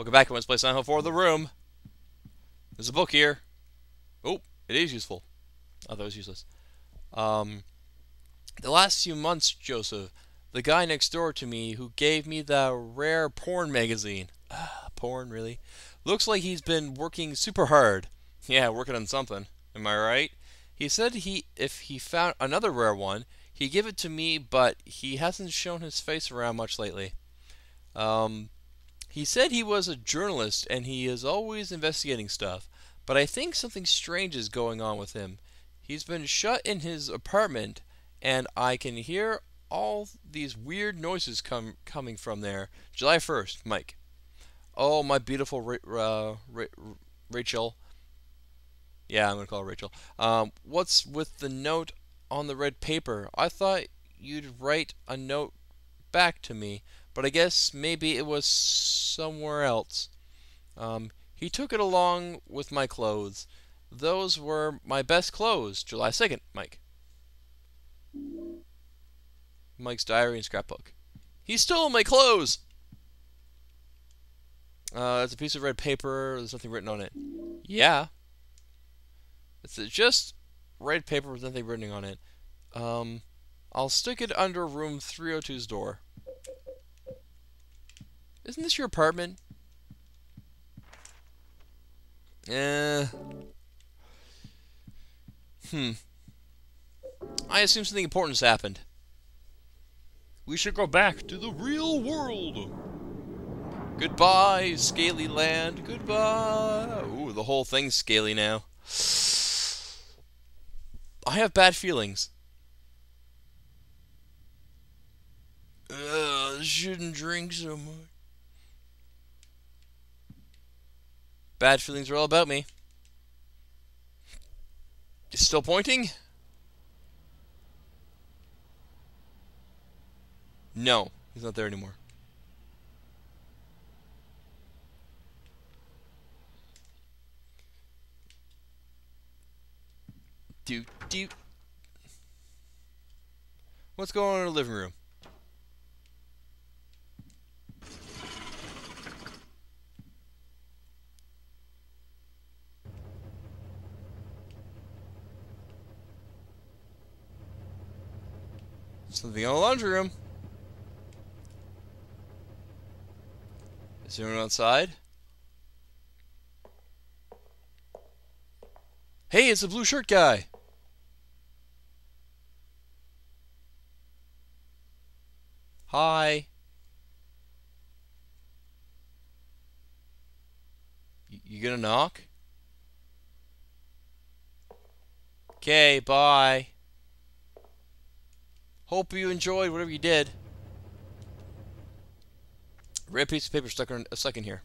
Welcome back to Let's Play Silent Hill 4 The Room. There's a book here. Oh, it is useful. Thought it was useless. Um, the last few months, Joseph, the guy next door to me who gave me the rare porn magazine. Ah, porn, really? Looks like he's been working super hard. Yeah, working on something. Am I right? He said he if he found another rare one, he'd give it to me, but he hasn't shown his face around much lately. Um, he said he was a journalist and he is always investigating stuff, but I think something strange is going on with him. He's been shut in his apartment and I can hear all these weird noises come coming from there. July 1st, Mike. Oh, my beautiful Ra uh, Ra Rachel. Yeah, I'm going to call her Rachel. Um, what's with the note on the red paper? I thought you'd write a note back to me but I guess maybe it was somewhere else. Um, he took it along with my clothes. Those were my best clothes. July 2nd, Mike. Mike's diary and scrapbook. He stole my clothes! Uh, it's a piece of red paper. There's nothing written on it. Yeah. It's just red paper with nothing written on it. Um, I'll stick it under room 302's door. Isn't this your apartment? Eh. Hmm. I assume something important has happened. We should go back to the real world. Goodbye, scaly land. Goodbye. Ooh, the whole thing's scaly now. I have bad feelings. Ugh, shouldn't drink so much. Bad feelings are all about me. Still pointing? No, he's not there anymore. Do do. What's going on in the living room? Something in the laundry room. Is anyone outside? Hey, it's the blue shirt guy. Hi. you gonna knock? Okay, bye. Hope you enjoyed whatever you did. Red piece of paper stuck in a second here.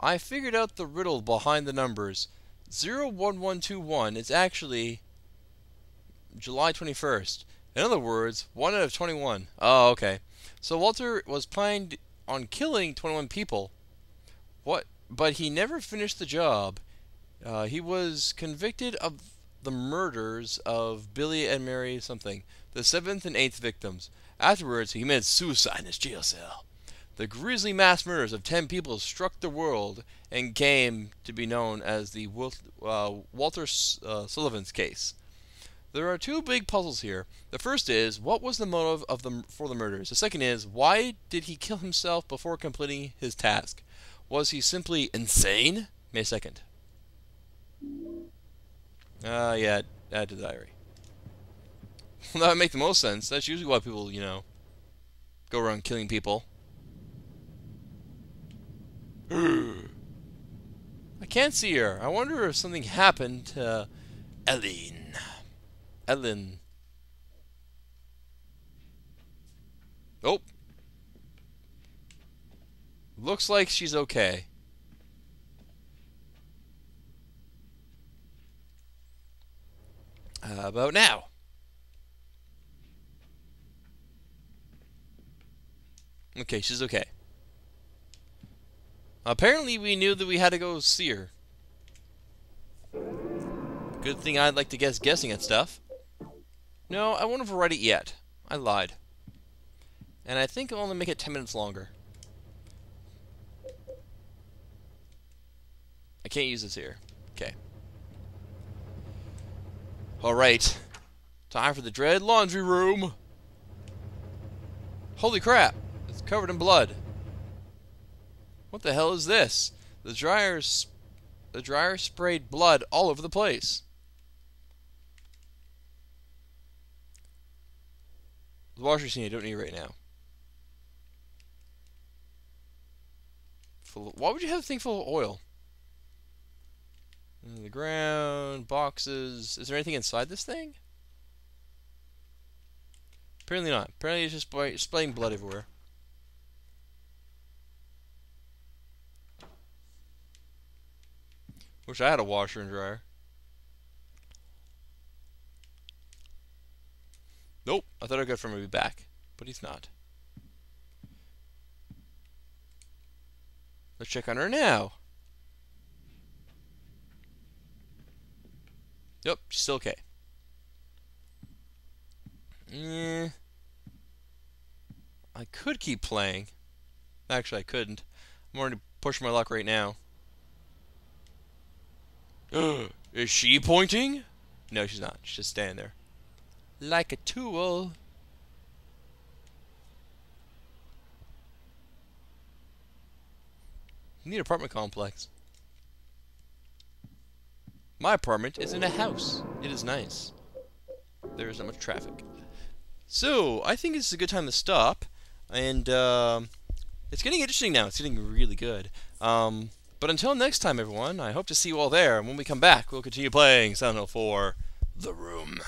I figured out the riddle behind the numbers. 01121 is actually July 21st. In other words, 1 out of 21. Oh, okay. So Walter was planning on killing 21 people. What? But he never finished the job. Uh, he was convicted of the murders of Billy and Mary something the seventh and eighth victims. Afterwards, he committed suicide in his jail cell. The grisly mass murders of ten people struck the world and came to be known as the uh, Walter uh, Sullivan's case. There are two big puzzles here. The first is what was the motive of the for the murders. The second is why did he kill himself before completing his task? Was he simply insane? May second. Uh, yeah, add to diary. that would make the most sense. That's usually why people, you know, go around killing people. I can't see her. I wonder if something happened to Ellen. Ellen. Oh. Looks like she's okay. About now? Okay, she's okay. Apparently we knew that we had to go see her. Good thing I'd like to guess guessing at stuff. No, I won't overwrite it yet. I lied. And I think I'll only make it 10 minutes longer. I can't use this here. Okay. Alright. Time for the dread laundry room. Holy crap. It's covered in blood. What the hell is this? The dryer's the dryer sprayed blood all over the place. The washer machine I don't need right now. Full why would you have a thing full of oil? The ground, boxes. Is there anything inside this thing? Apparently not. Apparently it's just spray, spraying blood everywhere. Wish I had a washer and dryer. Nope, I thought I got from be back, but he's not. Let's check on her now. Yep, she's still okay. Eh. I could keep playing. Actually, I couldn't. I'm already pushing my luck right now. Is she pointing? No, she's not. She's just standing there. Like a tool. Neat apartment complex. My apartment is in a house. It is nice. There is not much traffic. So, I think this is a good time to stop. And, uh, it's getting interesting now. It's getting really good. Um, but until next time, everyone, I hope to see you all there. And when we come back, we'll continue playing Silent Hill 4 The Room.